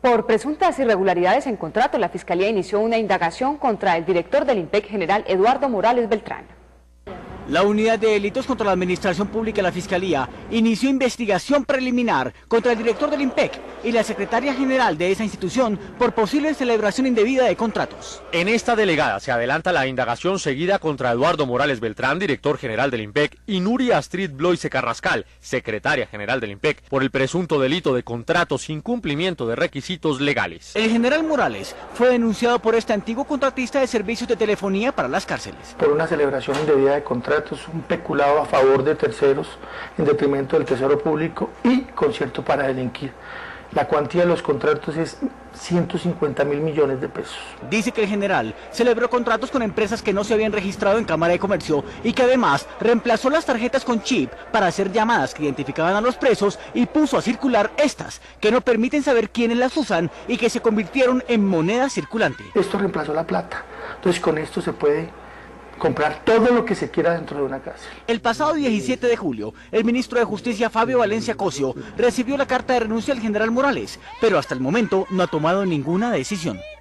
Por presuntas irregularidades en contrato, la Fiscalía inició una indagación contra el director del IMPEC general Eduardo Morales Beltrán. La Unidad de Delitos contra la Administración Pública de la Fiscalía inició investigación preliminar contra el director del IMPEC y la secretaria general de esa institución por posible celebración indebida de contratos. En esta delegada se adelanta la indagación seguida contra Eduardo Morales Beltrán, director general del IMPEC, y Nuria Astrid Bloise Carrascal, secretaria general del IMPEC, por el presunto delito de contratos sin cumplimiento de requisitos legales. El general Morales fue denunciado por este antiguo contratista de servicios de telefonía para las cárceles. Por una celebración indebida de contratos un peculado a favor de terceros en detrimento del tesoro público y concierto para delinquir. La cuantía de los contratos es 150 mil millones de pesos. Dice que el general celebró contratos con empresas que no se habían registrado en Cámara de Comercio y que además reemplazó las tarjetas con chip para hacer llamadas que identificaban a los presos y puso a circular estas, que no permiten saber quiénes las usan y que se convirtieron en moneda circulante. Esto reemplazó la plata. Entonces con esto se puede comprar todo lo que se quiera dentro de una cárcel. El pasado 17 de julio, el ministro de Justicia Fabio Valencia Cosio recibió la carta de renuncia del general Morales, pero hasta el momento no ha tomado ninguna decisión.